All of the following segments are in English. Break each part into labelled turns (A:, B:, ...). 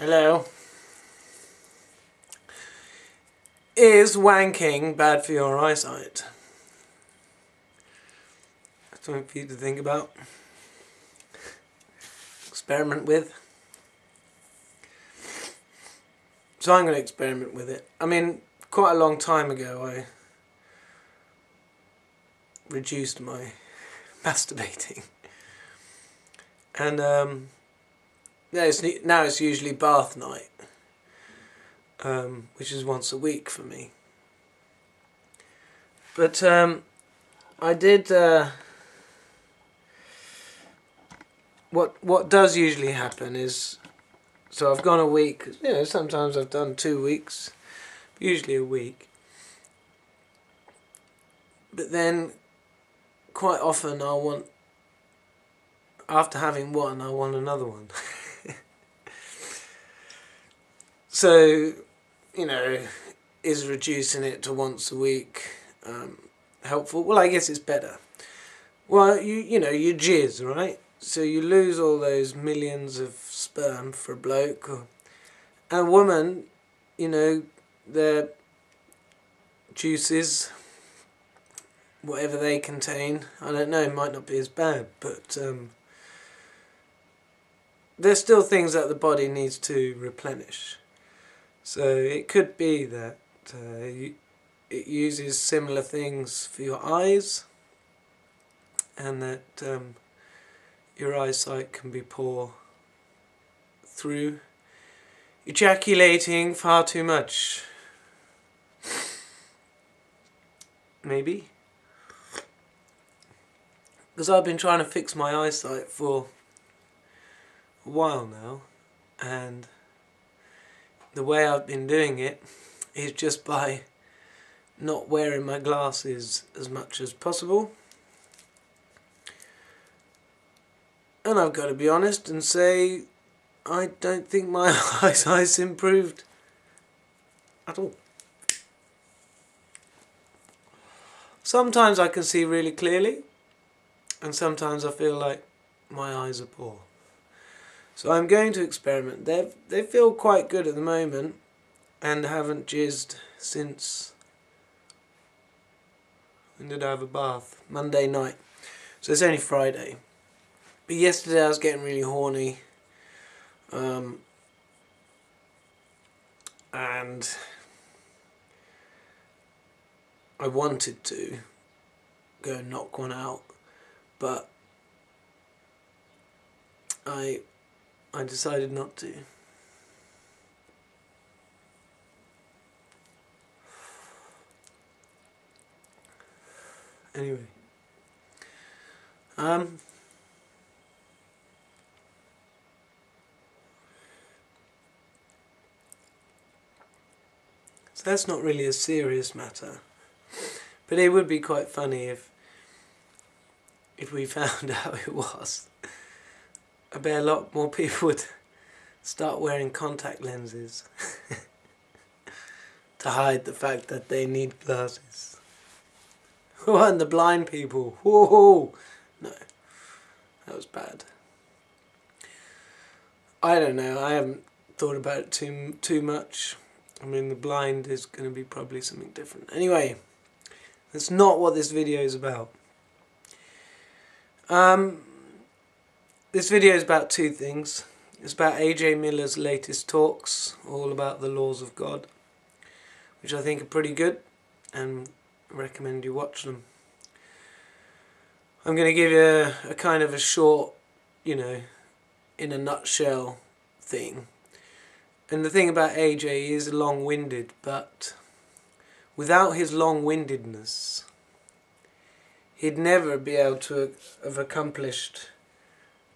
A: Hello. Is wanking bad for your eyesight? Something for you to think about. Experiment with. So I'm going to experiment with it. I mean, quite a long time ago I reduced my masturbating. And um, yeah, it's, now it's usually bath night, um, which is once a week for me. But um, I did. Uh, what what does usually happen is, so I've gone a week. You know, sometimes I've done two weeks, usually a week. But then, quite often I want. After having one, I want another one. So, you know, is reducing it to once a week um, helpful? Well, I guess it's better. Well, you you know you jizz right, so you lose all those millions of sperm for a bloke, or, and a woman, you know, their juices, whatever they contain, I don't know, might not be as bad, but um, there's still things that the body needs to replenish. So it could be that uh, it uses similar things for your eyes and that um, your eyesight can be poor through ejaculating far too much. Maybe. Because I've been trying to fix my eyesight for a while now and the way I've been doing it is just by not wearing my glasses as much as possible. And I've got to be honest and say I don't think my eyesight's improved at all. Sometimes I can see really clearly and sometimes I feel like my eyes are poor. So I'm going to experiment. They they feel quite good at the moment, and haven't jizzed since. When did I have a bath? Monday night. So it's only Friday. But yesterday I was getting really horny. Um, and I wanted to go and knock one out, but I I decided not to. Anyway. Um. So that's not really a serious matter. But it would be quite funny if if we found out it was. I bet a lot more people would start wearing contact lenses to hide the fact that they need glasses. Oh, and the blind people. Whoa! No, that was bad. I don't know. I haven't thought about it too too much. I mean, the blind is going to be probably something different. Anyway, that's not what this video is about. Um, this video is about two things. It's about AJ Miller's latest talks, all about the laws of God, which I think are pretty good and recommend you watch them. I'm going to give you a, a kind of a short, you know, in a nutshell thing. And the thing about AJ is long-winded, but without his long-windedness, he'd never be able to have accomplished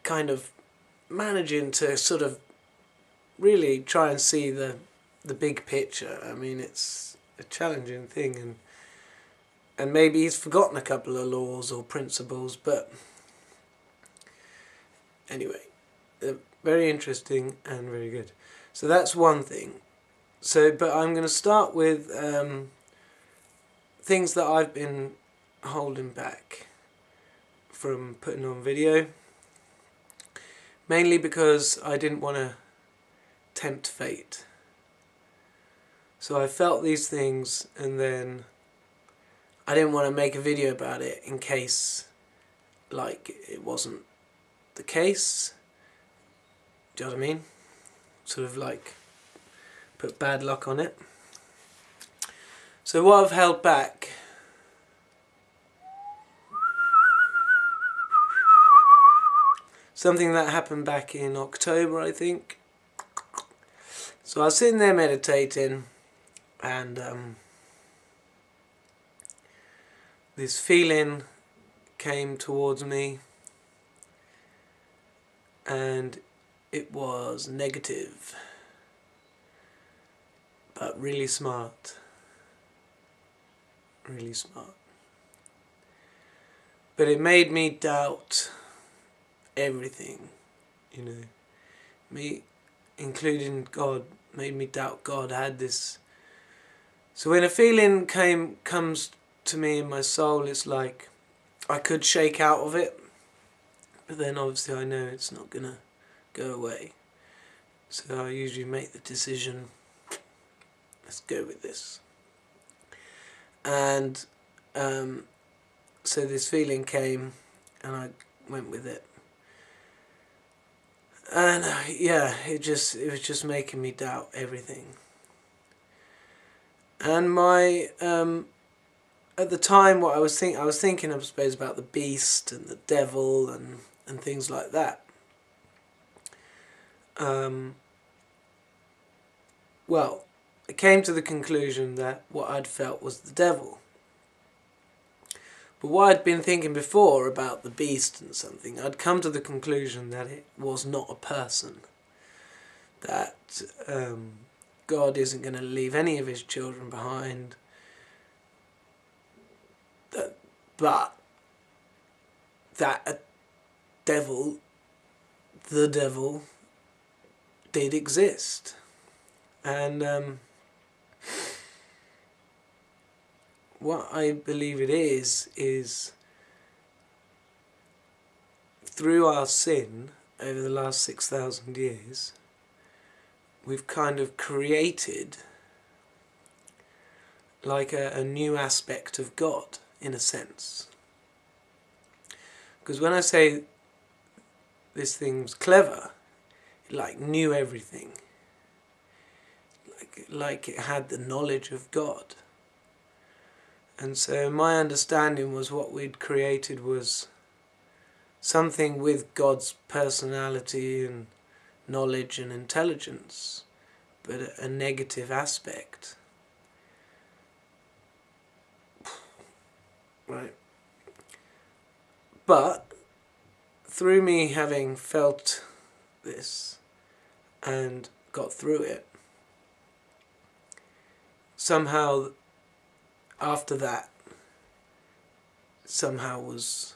A: kind of managing to sort of really try and see the the big picture. I mean, it's a challenging thing, and and maybe he's forgotten a couple of laws or principles, but anyway, very interesting and very good. So that's one thing. So, but I'm going to start with um, things that I've been holding back from putting on video mainly because I didn't want to tempt fate. So I felt these things and then I didn't want to make a video about it in case like it wasn't the case. Do you know what I mean? Sort of like put bad luck on it. So what I've held back something that happened back in October I think. So I was sitting there meditating and um, this feeling came towards me and it was negative but really smart really smart but it made me doubt everything you know me including God made me doubt God had this so when a feeling came comes to me in my soul, it's like I could shake out of it, but then obviously I know it's not gonna go away. So I usually make the decision, let's go with this. And um, so this feeling came, and I went with it. And uh, yeah, it just it was just making me doubt everything and my um, at the time what I was think I was thinking I suppose about the beast and the devil and and things like that. Um, well, I came to the conclusion that what I'd felt was the devil. But what I'd been thinking before about the beast and something, I'd come to the conclusion that it was not a person. That um, God isn't going to leave any of his children behind. That, But that a devil, the devil, did exist. And um, what I believe it is, is through our sin over the last 6,000 years, we've kind of created like a, a new aspect of God in a sense. Because when I say this thing's clever, it like knew everything. Like, like it had the knowledge of God. And so my understanding was what we'd created was something with God's personality and knowledge and intelligence, but a, negative aspect. Right. But through me having felt this and got through it, somehow after that, somehow was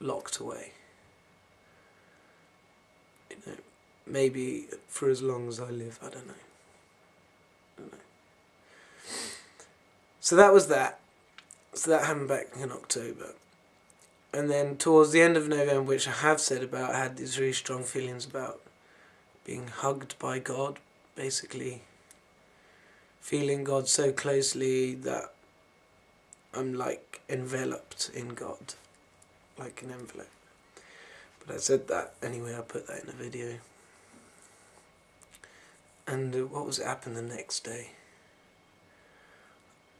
A: locked away. You know, maybe for as long as I live, I don't know. I don't know. So that was that. So that happened back in October. And then towards the end of November, which I have said about, I had these really strong feelings about being hugged by God, basically feeling God so closely that I'm like enveloped in God, like an envelope. But I said that anyway, I put that in the video. And uh, what was it happened the next day?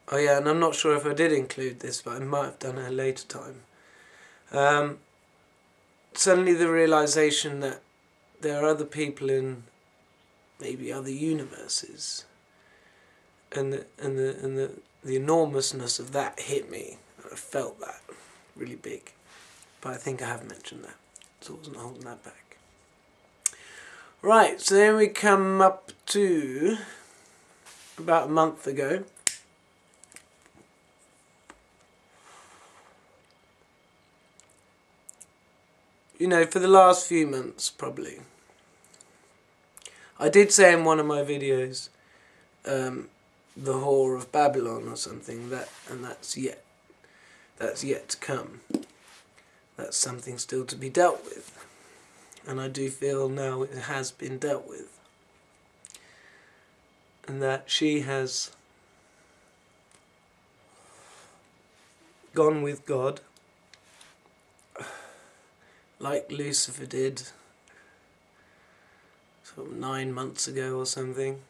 A: Oh yeah, and I'm not sure if I did include this, but I might have done at a later time. Um, suddenly the realization that there are other people in maybe other universes, and the and the and the the enormousness of that hit me. I felt that really big, but I think I have mentioned that, so I wasn't holding that back. Right, so then we come up to about a month ago. You know, for the last few months, probably. I did say in one of my videos, um, the whore of Babylon or something, that, and that's yet, that's yet to come. That's something still to be dealt with and I do feel now it has been dealt with. and that she has gone with God like Lucifer did sort of nine months ago or something.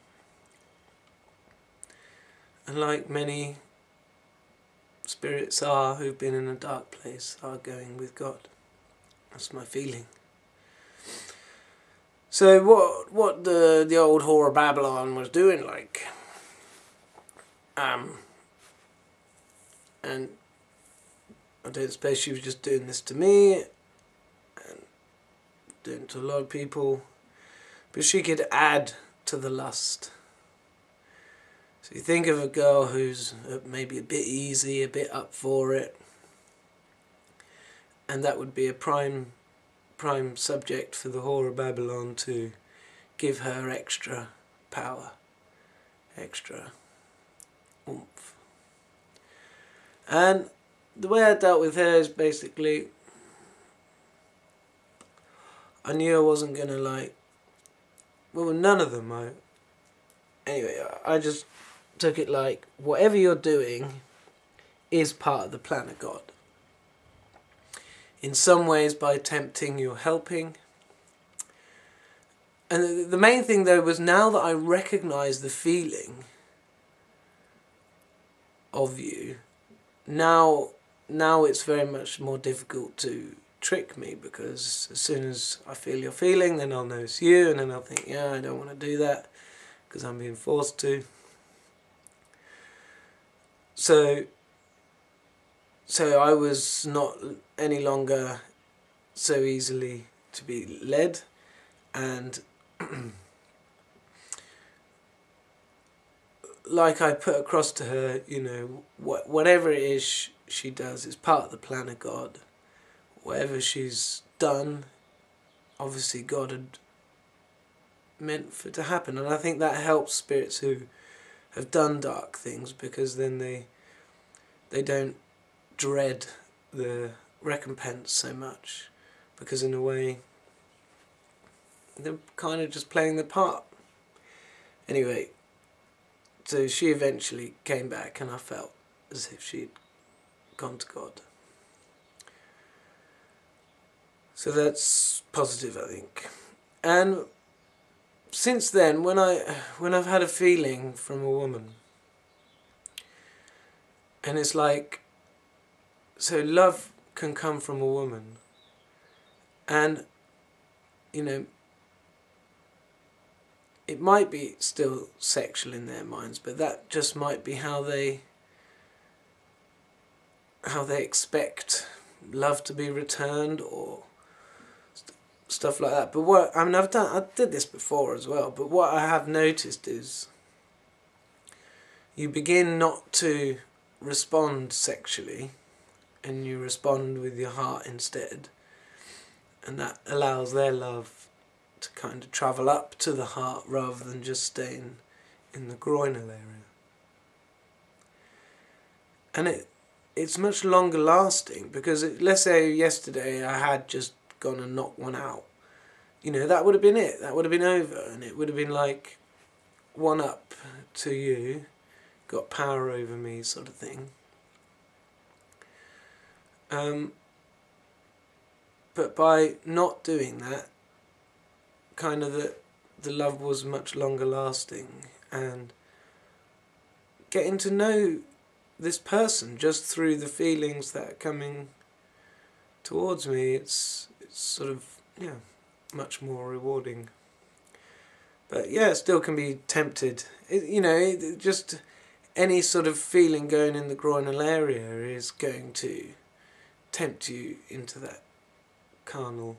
A: And like many spirits are who've been in a dark place are going with God. That's my feeling. So what what the the old whore of Babylon was doing like um and I don't suppose she was just doing this to me and doing it to a lot of people but she could add to the lust so you think of a girl who's uh, maybe a bit easy, a bit up for it, and that would be a prime prime subject for the whore of Babylon to give her extra power, extra oomph. And the way I dealt with her is basically I knew I wasn't gonna like well none of them I anyway I just took it like whatever you're doing is part of the plan of God. In some ways, by tempting, you're helping. And the main thing, though, was now that I recognize the feeling of you, now, now it's very much more difficult to trick me because as soon as I feel your feeling, then I'll it's you, and then I'll think, yeah, I don't want to do that because I'm being forced to. So, so I was not any longer so easily to be led, and like I put across to her, you know, what whatever it is she does it's part of the plan of God. Whatever she's done, obviously God had meant for it to happen, and I think that helps spirits who have done dark things because then they they don't dread the recompense so much because in a way they're kind of just playing the part. Anyway, so she eventually came back and I felt as if she'd gone to God. So that's positive, I think. And since then, when I when I've had a feeling from a woman, and it's like, so love can come from a woman, and you know, it might be still sexual in their minds, but that just might be how they how they expect love to be returned or stuff like that. But what I mean, I've done, I did this before as well. But what I have noticed is, you begin not to respond sexually, and you respond with your heart instead, and that allows their love to kind of travel up to the heart rather than just staying in the groinal area. And it it's much longer lasting because it, let's say yesterday I had just gone and knocked one out. You know, that would have been it. That would have been over. And it would have been like one up to you, got power over me sort of thing. Um, but by not doing that, kind of the, the love was much longer lasting and getting to know this person just through the feelings that are coming towards me, it's it's sort of yeah, much more rewarding. But yeah, it still can be tempted. It, you know, it, just any sort of feeling going in the groinal area is going to tempt you into that carnal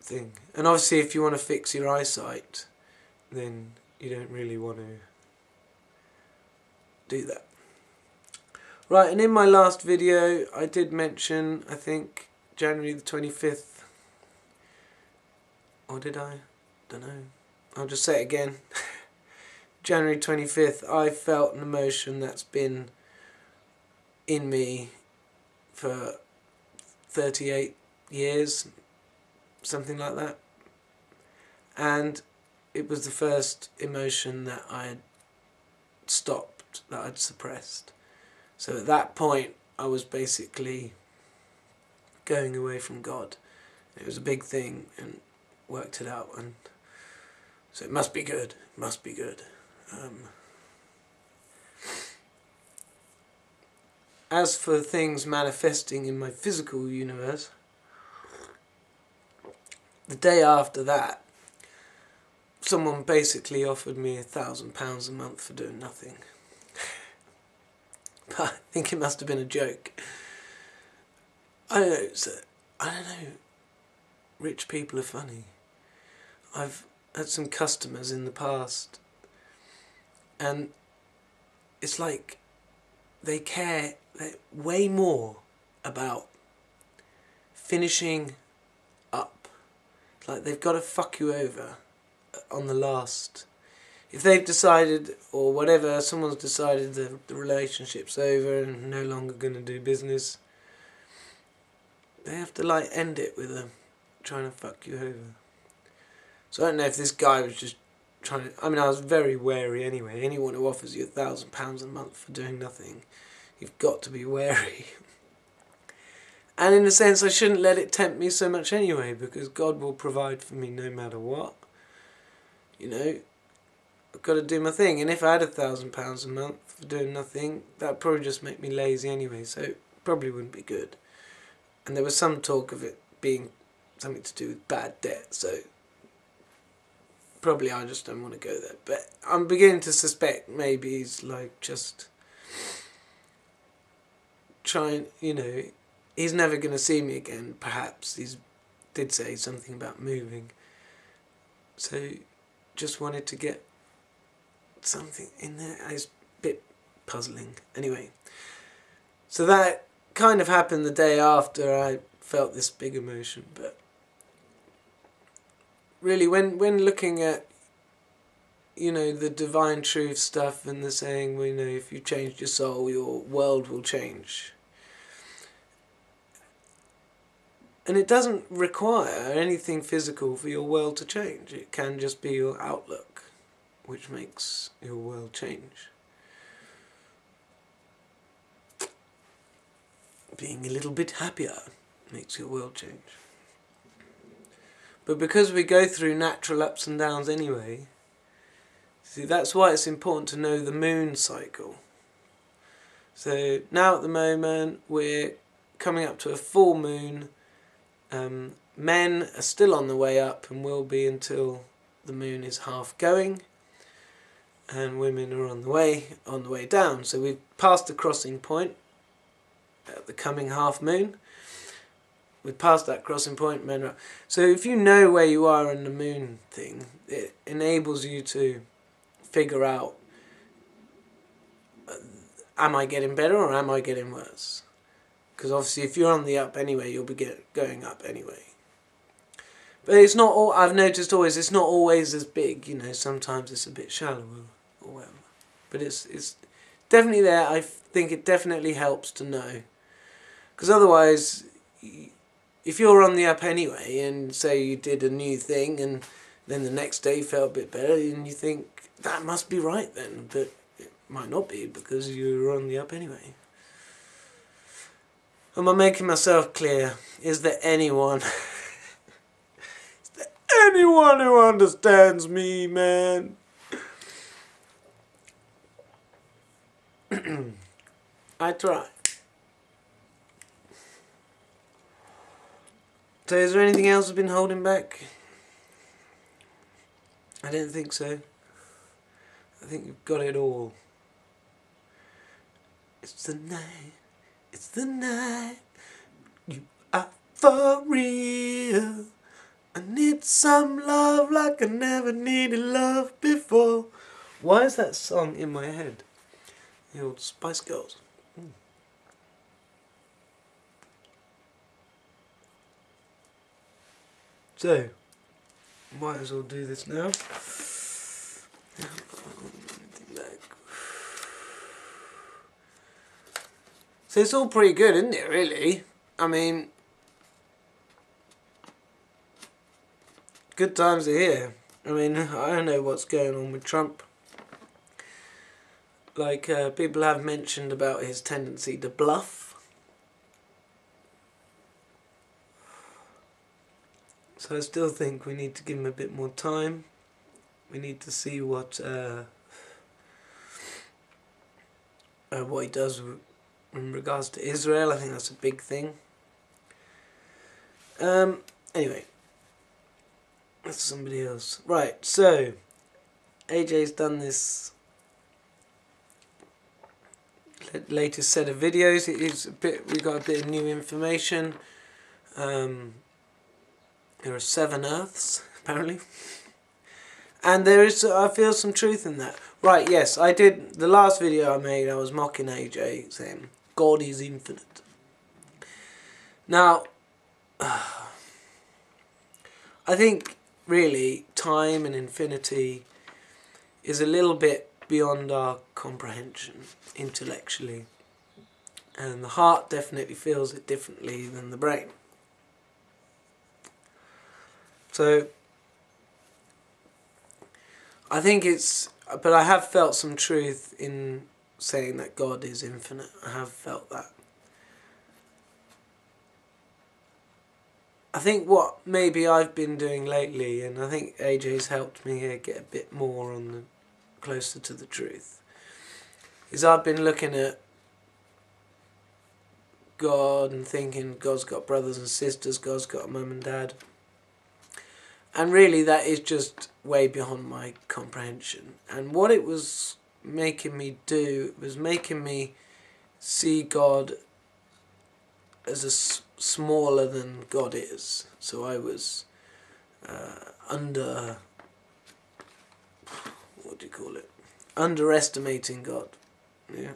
A: thing. And obviously, if you want to fix your eyesight, then you don't really want to do that. Right, and in my last video, I did mention, I think, January the 25th. Or did I? Don't know. I'll just say it again. January 25th, I felt an emotion that's been in me for 38 years, something like that. And it was the first emotion that I had stopped, that I'd suppressed. So at that point, I was basically going away from God. It was a big thing and worked it out. And so it must be good. It must be good. Um, as for things manifesting in my physical universe, the day after that, someone basically offered me a thousand pounds a month for doing nothing. but I think it must have been a joke. I don't know. So, I don't know. Rich people are funny. I've had some customers in the past, and it's like they care way more about finishing up. like they've got to fuck you over uh, on the last. If they've decided, or whatever, someone's decided the, the relationship's over and no longer going to do business, they have to like end it with them trying to fuck you over. So I don't know if this guy was just trying to. I mean, I was very wary anyway. Anyone who offers you a thousand pounds a month for doing nothing, you've got to be wary. and in a sense, I shouldn't let it tempt me so much anyway, because God will provide for me no matter what you know, I've got to do my thing. And if I had a thousand pounds a month for doing nothing, that'd probably just make me lazy anyway, so probably wouldn't be good. And there was some talk of it being something to do with bad debt, so probably I just don't want to go there. But I'm beginning to suspect maybe he's like just trying, you know, he's never going to see me again, perhaps. He's did say something about moving. So just wanted to get something in there. It's a bit puzzling. Anyway, so that kind of happened the day after I felt this big emotion, but really when when looking at you know the divine truth stuff and the saying well, you know if you change your soul your world will change And it doesn't require anything physical for your world to change. It can just be your outlook which makes your world change. Being a little bit happier makes your world change. But because we go through natural ups and downs anyway, see that's why it's important to know the moon cycle. So now at the moment we're coming up to a full moon um, men are still on the way up and will be until the moon is half going, and women are on the way on the way down. So we've passed the crossing point the coming half moon. We've passed that crossing point, men. So if you know where you are in the moon thing, it enables you to figure out: uh, Am I getting better or am I getting worse? Because obviously if you're on the up anyway, you'll be get, going up anyway. But it's not all, I've noticed always, it's not always as big, you know, sometimes it's a bit shallower or whatever. But it's, it's definitely there. I think it definitely helps to know. Because otherwise, if you're on the up anyway, and say you did a new thing, and then the next day felt a bit better, and you think, that must be right then. But it might not be, because you're on the up anyway. Am I making myself clear? Is there anyone... is there anyone who understands me, man? I try. So is there anything else that's been holding back? I didn't think so. I think you've got it all. It's the night. It's the night you are for real. I need some love like I never needed love before. Why is that song in my head? The old Spice Girls. So, might as well do this now. So it's all pretty good, isn't it, really? I mean, good times are here. I mean, I don't know what's going on with Trump. Like, uh, people have mentioned about his tendency to bluff. So I still think we need to give him a bit more time. We need to see what uh, uh, what he does in regards to Israel. I think that's a big thing. Um. Anyway, that's somebody else. Right. So AJ's done this latest set of videos. It is a bit. We got a bit of new information. Um, there are seven Earths apparently, and there is. I feel some truth in that. Right. Yes, I did. The last video I made, I was mocking AJ, saying God is infinite. Now, I think really time and infinity is a little bit beyond our comprehension intellectually. And the heart definitely feels it differently than the brain. So, I think it's, but I have felt some truth in saying that God is infinite. I have felt that. I think what maybe I've been doing lately, and I think AJ's helped me here get a bit more on the closer to the truth, is I've been looking at God and thinking God's got brothers and sisters, God's got a mum and dad. And really, that is just way beyond my comprehension. And what it was making me do was making me see God as a s- smaller than God is. So I was uh, under what do you call it? Underestimating God. Yeah.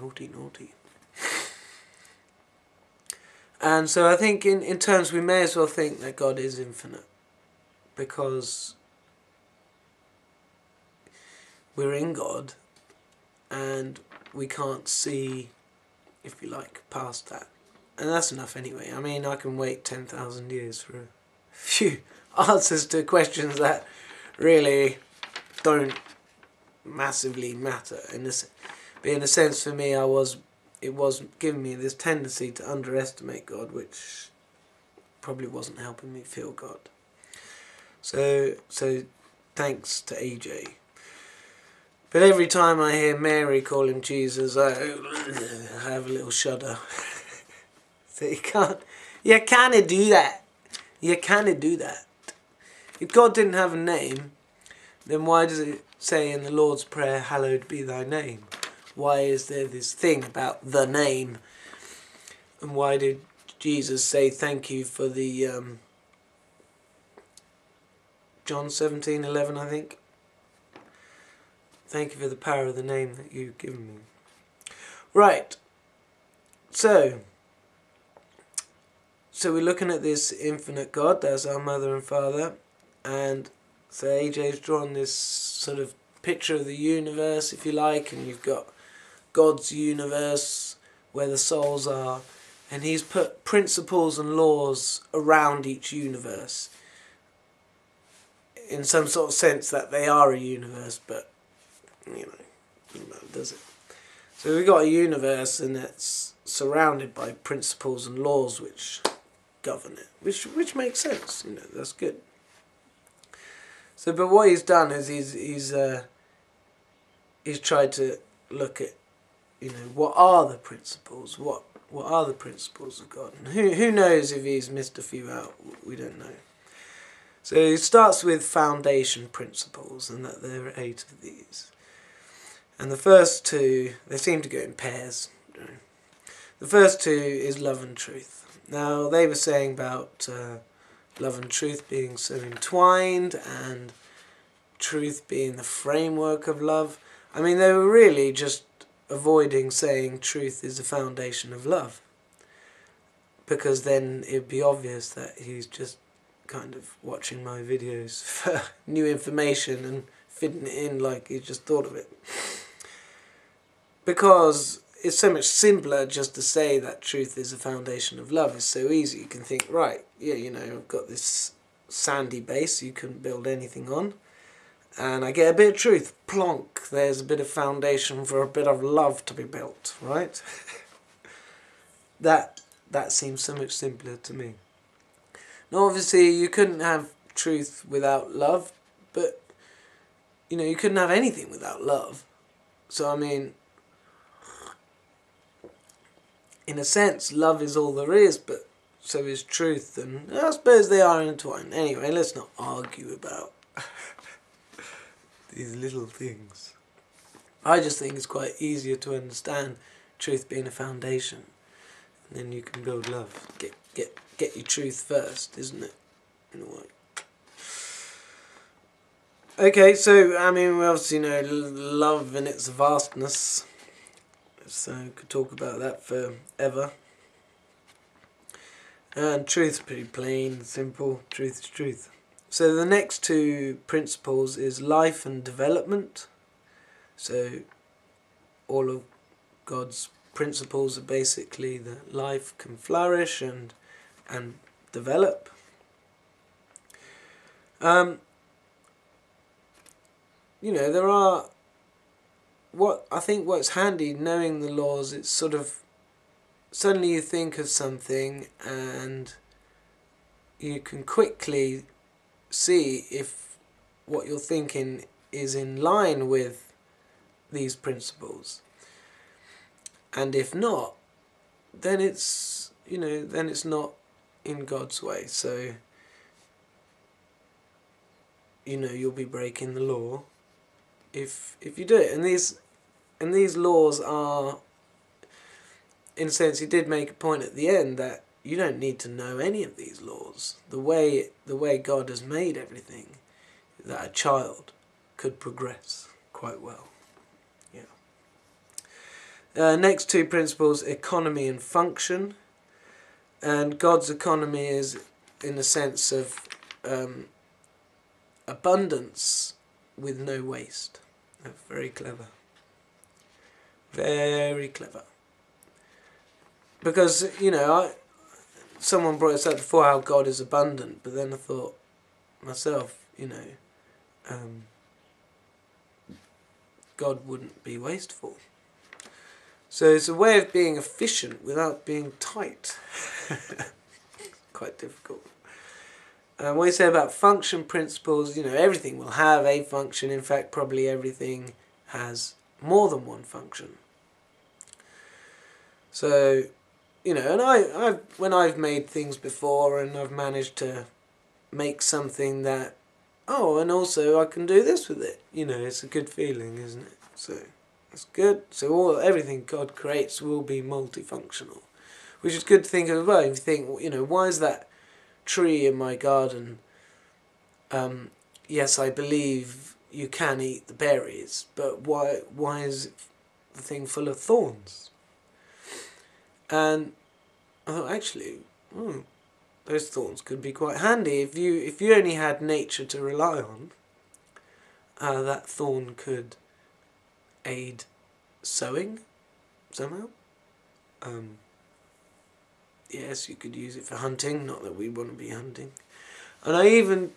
A: Naughty, naughty. And so I think in, in terms we may as well think that God is infinite. Because we're in God and we can't see, if you like, past that. And that's enough anyway. I mean, I can wait 10,000 years for a few answers to questions that really don't massively matter. In this, but in a sense, for me, I was it was giving me this tendency to underestimate God, which probably wasn't helping me feel God. So so, thanks to AJ. But every time I hear Mary call him Jesus, I, I have a little shudder. so you can't, you can't do that. You can't do that. If God didn't have a name, then why does it say in the Lord's Prayer, Hallowed be thy name? Why is there this thing about the name? And why did Jesus say thank you for the um, John seventeen eleven, I think? Thank you for the power of the name that you've given me. Right. So, so we're looking at this infinite God, that's our mother and father, and so AJ's drawn this sort of picture of the universe, if you like, and you've got God's universe where the souls are, and he's put principles and laws around each universe in some sort of sense that they are a universe, but you know, does it? So we've got a universe and it's surrounded by principles and laws which govern it, which which makes sense. You know, that's good. So, but what he's done is he's he's uh, he's tried to look at, you know, what are the principles? What what are the principles of God? And who who knows if he's missed a few out? We don't know. So he starts with foundation principles, and that there are eight of these. And the first two, they seem to go in pairs. The first two is love and truth. Now, they were saying about uh, love and truth being so entwined and truth being the framework of love. I mean, they were really just avoiding saying truth is the foundation of love. Because then it'd be obvious that he's just kind of watching my videos for new information and fitting it in like he just thought of it because it's so much simpler just to say that truth is the foundation of love. It's so easy. You can think, right, yeah, you know, I've got this sandy base you couldn't build anything on. And I get a bit of truth. Plonk. There's a bit of foundation for a bit of love to be built, right? that that seems so much simpler to me. Now, obviously, you couldn't have truth without love, but you know, you couldn't have anything without love. So, I mean, in a sense, love is all there is, but so is truth, and I suppose they are intertwined. Anyway, let's not argue about these little things. I just think it's quite easier to understand truth being a foundation, and then you can build love. Get get get your truth first, isn't it? In a way. Okay, so I mean, we obviously know love in its vastness, so we could talk about that forever. And truth's pretty plain, simple. Truth is truth. So the next two principles is life and development. So all of God's principles are basically that life can flourish and and develop. Um, you know, there are what I think what's handy knowing the laws, it's sort of suddenly you think of something and you can quickly see if what you're thinking is in line with these principles. And if not, then it's you know, then it's not in God's way. So you know you'll be breaking the law if if you do it. And these and these laws are in a sense, he did make a point at the end that you don't need to know any of these laws. The way the way God has made everything, that a child could progress quite well. Yeah. Uh, next two principles: economy and function. And God's economy is, in the sense of um, abundance with no waste. Very clever. Very clever because you know I, someone brought us up before how God is abundant, but then I thought myself, you know, um, God wouldn't be wasteful. So it's a way of being efficient without being tight. Quite difficult. And what you say about function principles, you know, everything will have a function. In fact, probably everything has more than one function. So you know, and I, I've when I've made things before and I've managed to make something that, oh, and also I can do this with it. You know, it's a good feeling, isn't it? So it's good. So all everything God creates will be multifunctional, which is good to think of. Well, if you think, you know, why is that tree in my garden? Um, yes, I believe you can eat the berries, but why? Why is the thing full of thorns? And I thought, actually, hmm, those thorns could be quite handy if you if you only had nature to rely on. Uh, that thorn could aid sewing somehow. Um, yes, you could use it for hunting. Not that we want to be hunting. And I even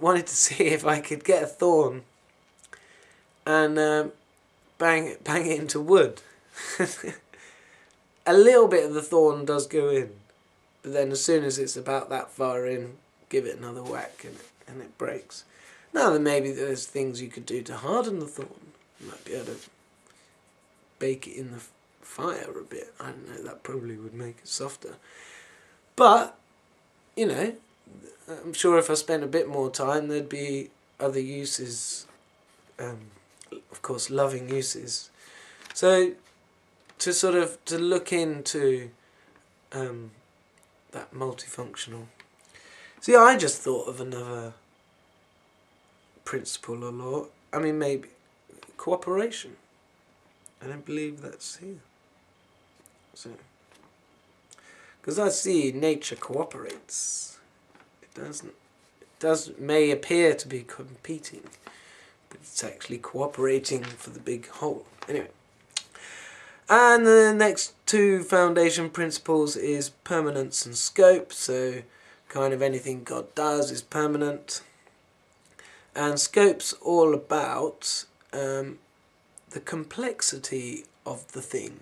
A: wanted to see if I could get a thorn and um, bang bang it into wood. a little bit of the thorn does go in, but then as soon as it's about that far in, give it another whack and it, and it breaks. Now then maybe there's things you could do to harden the thorn. Might be able to bake it in the fire a bit. I don't know, that probably would make it softer. But, you know, I'm sure if I spent a bit more time there'd be other uses, um, of course loving uses. So to sort of to look into um, that multifunctional. See, I just thought of another principle or law. I mean, maybe cooperation. I don't believe that's here. So, because I see nature cooperates. It doesn't. It does may appear to be competing, but it's actually cooperating for the big whole. Anyway. And the next two foundation principles is permanence and scope. So kind of anything God does is permanent. And scope's all about um, the complexity of the thing.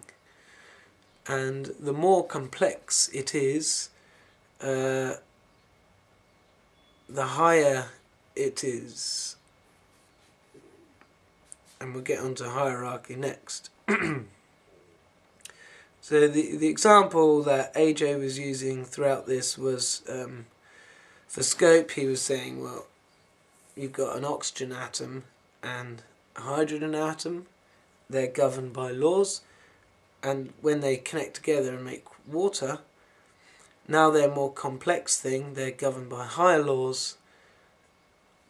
A: And the more complex it is, uh, the higher it is. And we'll get onto hierarchy next. so the the example that AJ was using throughout this was um, for scope. He was saying, well, you've got an oxygen atom and hydrogen atom. They're governed by laws, and when they connect together and make water, now they're a more complex thing. They're governed by higher laws.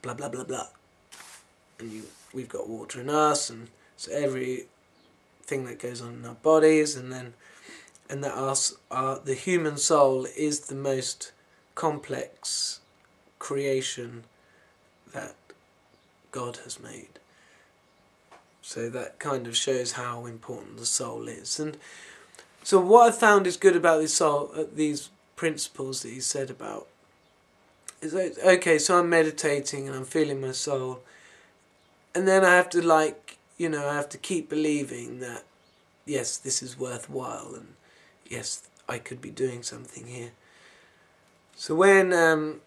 A: Blah blah blah blah. And you, we've got water in us, and so every thing that goes on in our bodies, and then and that us, our the human soul is the most complex creation that God has made. So that kind of shows how important the soul is. And so what I found is good about this soul, uh, these principles that he said about is that, okay, so I'm meditating and I'm feeling my soul, and then I have to like, you know, I have to keep believing that, yes, this is worthwhile, and yes, I could be doing something here. So when um,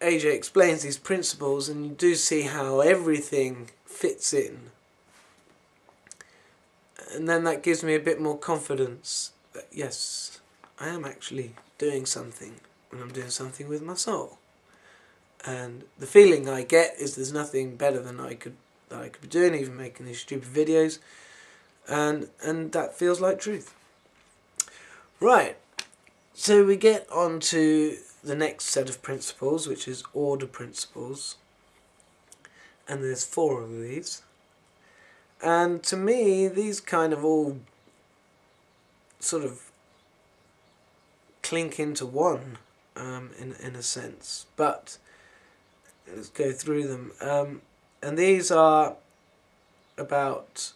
A: AJ explains these principles, and you do see how everything fits in and then that gives me a bit more confidence that yes, I am actually doing something and I'm doing something with my soul. And the feeling I get is there's nothing better than I could that I could be doing, even making these stupid videos, and and that feels like truth. Right, so we get on to the next set of principles, which is order principles, and there's four of these. And to me, these kind of all sort of clink into one um, in, in a sense. But let's go through them. Um, and these are about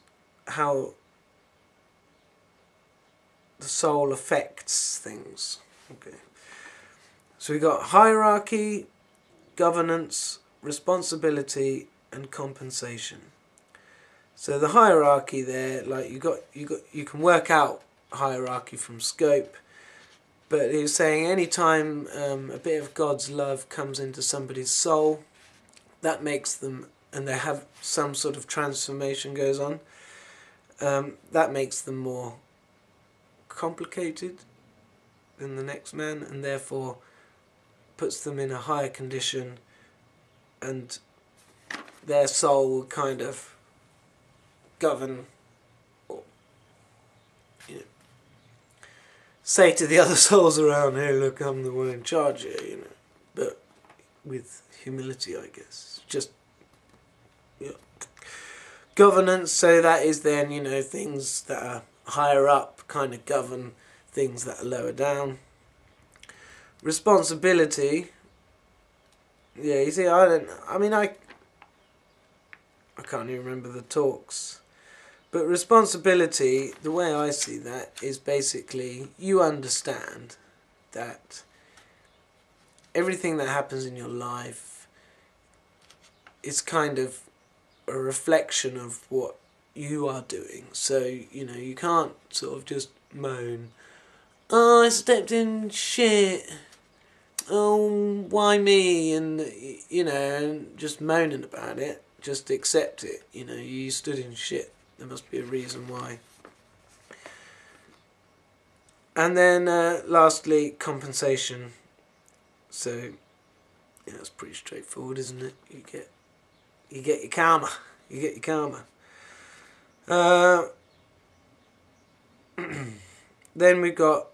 A: how the soul affects things. Okay. So we've got hierarchy, governance, responsibility, and compensation. So the hierarchy there, like you got you got you can work out hierarchy from scope, but he was saying anytime um, a bit of God's love comes into somebody's soul, that makes them and they have some sort of transformation goes on. Um, that makes them more complicated than the next man, and therefore puts them in a higher condition, and their soul kind of govern you know, say to the other souls around, hey look, I'm the one in charge here, you know. But with humility I guess. Just yeah. Governance, so that is then, you know, things that are higher up kind of govern things that are lower down. Responsibility, yeah, you see, I don't, I mean, I, I can't even remember the talks but responsibility, the way I see that, is basically you understand that everything that happens in your life is kind of a reflection of what you are doing. So, you know, you can't sort of just moan, oh, I stepped in shit, oh, why me, and, you know, just moaning about it. Just accept it, you know, you stood in shit. There must be a reason why. And then uh, lastly, compensation. So, yeah, it's pretty straightforward, isn't it? You get, you get your karma. You get your karma. Uh, then we've got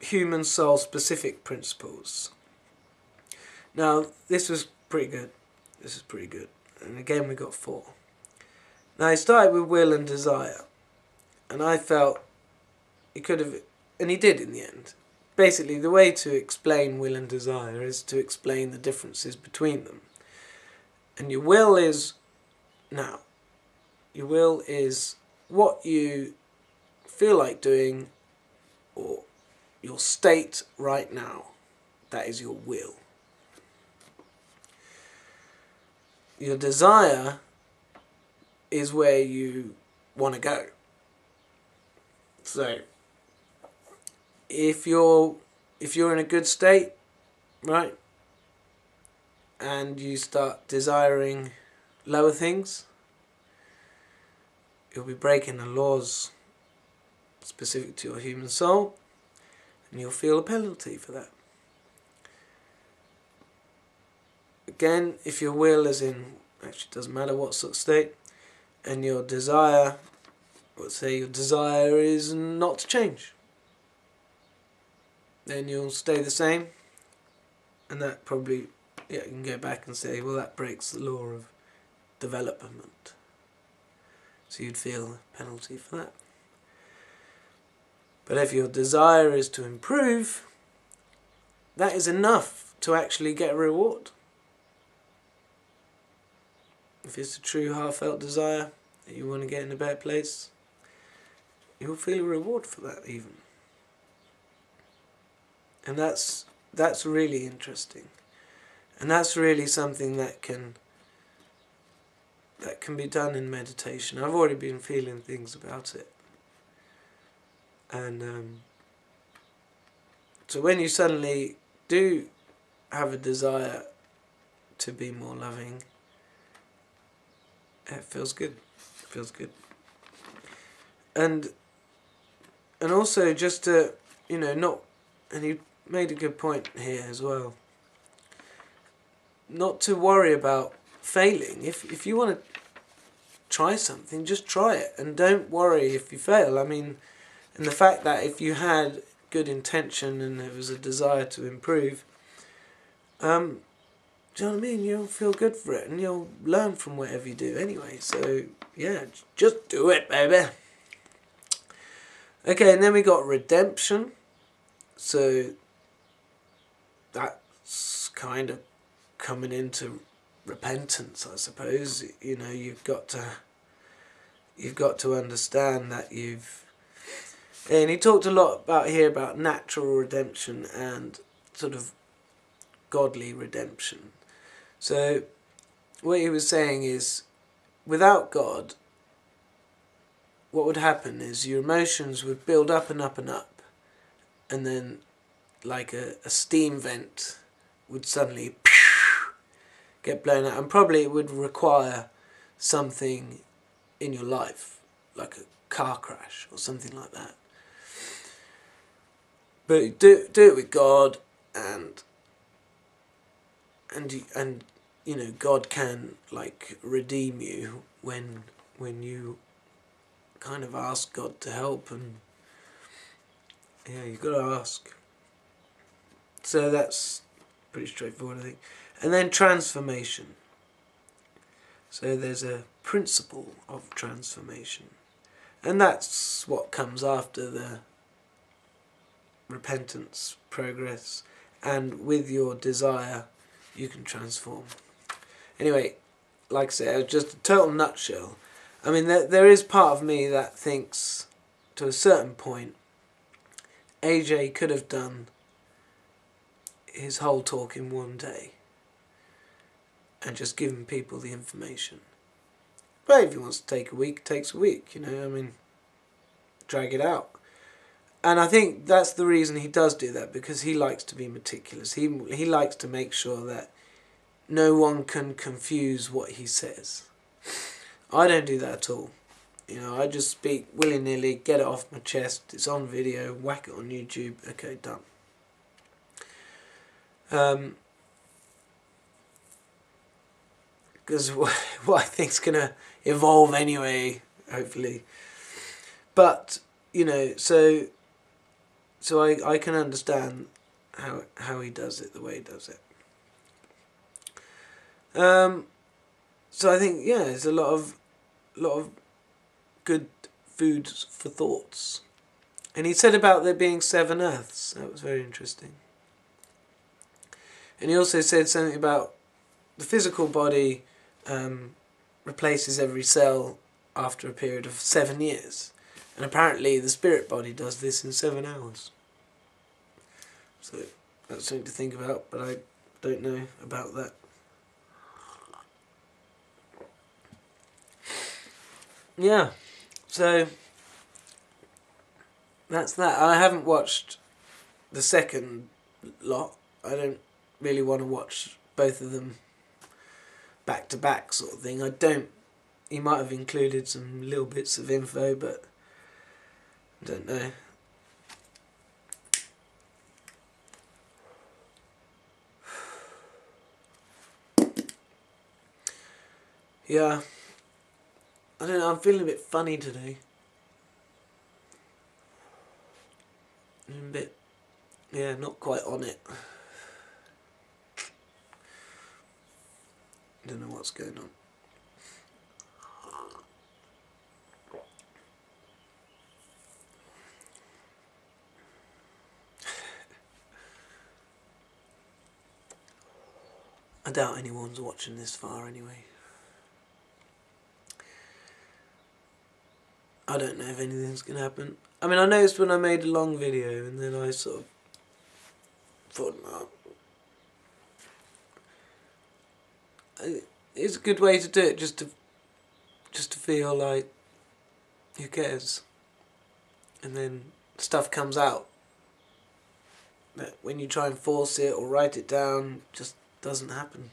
A: human soul specific principles. Now, this was pretty good. This is pretty good. And again, we got four. Now, he started with will and desire. And I felt he could have, and he did in the end. Basically, the way to explain will and desire is to explain the differences between them. And your will is now. Your will is what you feel like doing or your state right now. That is your will. Your desire is where you want to go. So if you're if you're in a good state, right, and you start desiring lower things, you'll be breaking the laws specific to your human soul, and you'll feel a penalty for that. Again, if your will is in, actually doesn't matter what sort of state, and your desire, let's say your desire is not to change, then you'll stay the same, and that probably, yeah, you can go back and say, well, that breaks the law of development. So you'd feel a penalty for that. But if your desire is to improve, that is enough to actually get a reward. If it's a true heartfelt desire you want to get in a better place, you'll feel a reward for that even. And that's that's really interesting. And that's really something that can that can be done in meditation. I've already been feeling things about it. And um, so when you suddenly do have a desire to be more loving, it feels good. Feels good. And and also just to you know not and you made a good point here as well. Not to worry about failing. If if you want to try something, just try it and don't worry if you fail. I mean, and the fact that if you had good intention and there was a desire to improve, um, do you know what I mean? You'll feel good for it and you'll learn from whatever you do anyway. So, yeah, just do it, baby. Okay, and then we got redemption. So, that's kind of coming into repentance, I suppose. You know, you've got to you've got to understand that you've and he talked a lot about here about natural redemption and sort of godly redemption. So what he was saying is without God what would happen is your emotions would build up and up and up and then like a, a steam vent would suddenly get blown out and probably it would require something in your life like a car crash or something like that. But do do it with God and and and you know God can like redeem you when when you kind of ask God to help and yeah you've got to ask. So that's pretty straightforward I think. And then transformation. So there's a principle of transformation. And that's what comes after the repentance, progress, and with your desire, you can transform. Anyway, like I said, just a total nutshell. I mean, there, there is part of me that thinks, to a certain point, AJ could have done his whole talk in one day and just given people the information. But if he wants to take a week, takes a week, you know, I mean, drag it out and I think that's the reason he does do that because he likes to be meticulous. He he likes to make sure that no one can confuse what he says. I don't do that at all. You know, I just speak willy nilly, get it off my chest. It's on video, whack it on YouTube. Okay, done. Um, because what, what I think's gonna evolve anyway, hopefully. But you know, so so I, I can understand how how he does it the way he does it. Um, so I think yeah, there's a lot of lot of good food for thoughts, and he said about there being seven Earths. That was very interesting. And he also said something about the physical body um, replaces every cell after a period of seven years. And apparently the spirit body does this in seven hours. So that's something to think about, but I don't know about that. yeah, so that's that. I haven't watched the second lot. I don't really want to watch both of them back to back, sort of thing. I don't. He might have included some little bits of info, but don't know. Yeah. I don't know, I'm feeling a bit funny today. I'm a bit, yeah, not quite on it. Don't know what's going on. I doubt anyone's watching this far anyway. I don't know if anything's going to happen. I mean, I noticed when I made a long video and then I sort of thought, no. It's a good way to do it, just to, just to feel like, who cares? And then stuff comes out. But when you try and force it or write it down, just doesn't happen.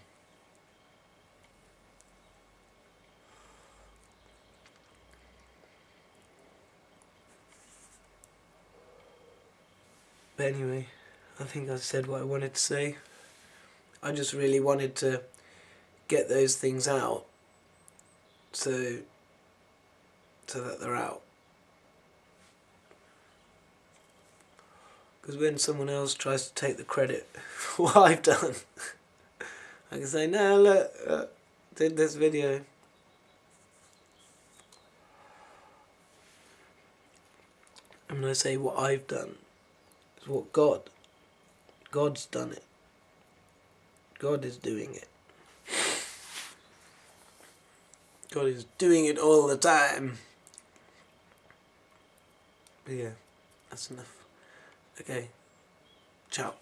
A: But anyway, I think I said what I wanted to say. I just really wanted to get those things out so so that they're out. Because when someone else tries to take the credit for what I've done, I can say, no, look, uh, did this video. I'm going to say what I've done, it's what God, God's done it. God is doing it. God is doing it all the time. But yeah, that's enough. Okay. Ciao.